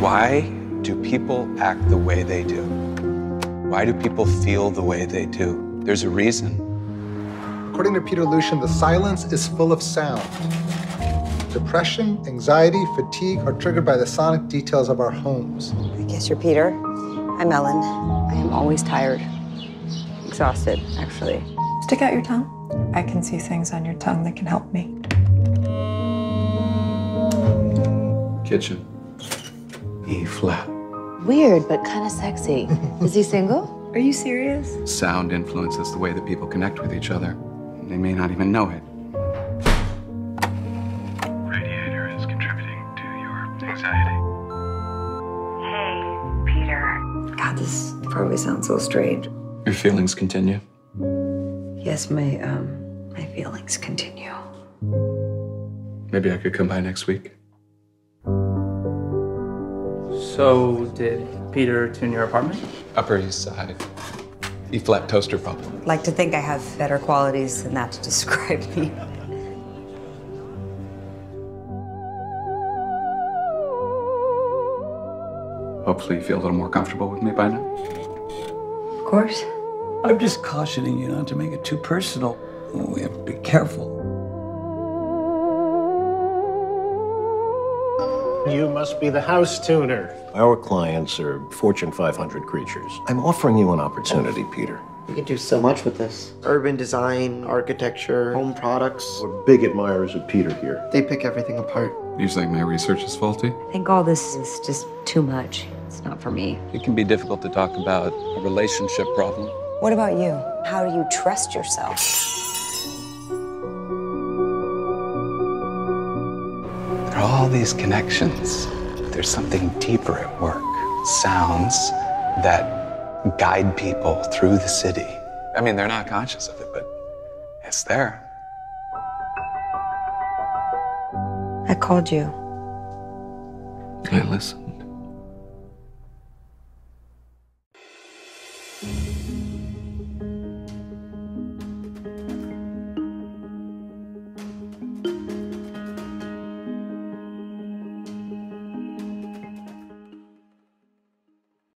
Why do people act the way they do? Why do people feel the way they do? There's a reason. According to Peter Lucian, the silence is full of sound. Depression, anxiety, fatigue are triggered by the sonic details of our homes. I guess you're Peter. I'm Ellen. I am always tired. Exhausted, actually. Stick out your tongue. I can see things on your tongue that can help me. Kitchen. E flat. Weird, but kind of sexy. Is he single? Are you serious? Sound influences the way that people connect with each other. They may not even know it. Radiator is contributing to your anxiety. Hey, Peter. God, this probably sounds so strange. Your feelings continue. Yes, my um my feelings continue. Maybe I could come by next week. So, did Peter tune your apartment? Upper East Side. E flat toaster problem. Like to think I have better qualities than that to describe me. Hopefully, you feel a little more comfortable with me by now. Of course. I'm just cautioning you not to make it too personal. We have to be careful. You must be the house tuner. Our clients are Fortune 500 creatures. I'm offering you an opportunity, Peter. You can do so much with this. Urban design, architecture, home products. We're big admirers of Peter here. They pick everything apart. You think my research is faulty? I think all this is just too much. It's not for me. It can be difficult to talk about a relationship problem. What about you? How do you trust yourself? Are all these connections. There's something deeper at work. Sounds that guide people through the city. I mean, they're not conscious of it, but it's there. I called you. I listen.